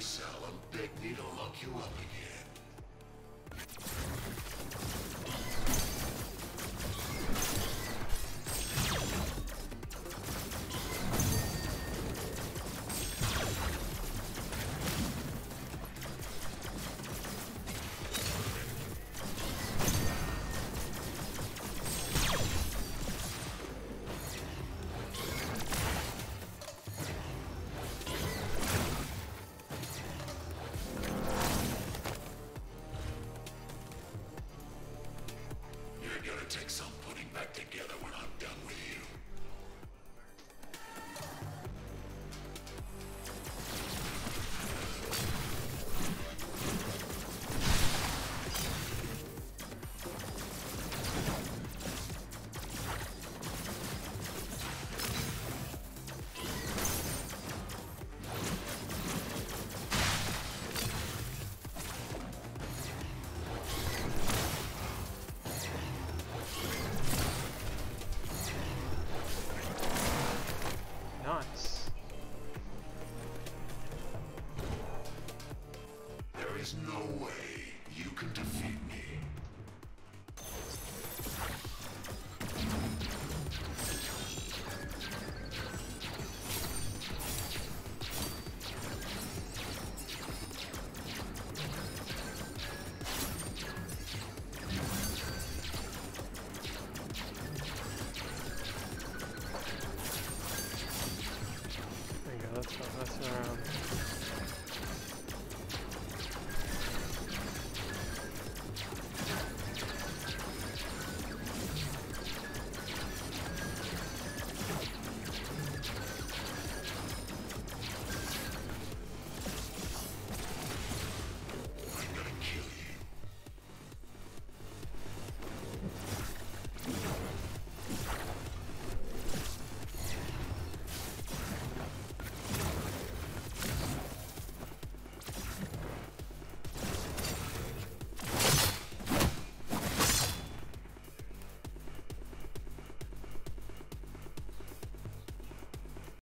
cell and me to lock you up again. Together when I'm is no way you can defeat me.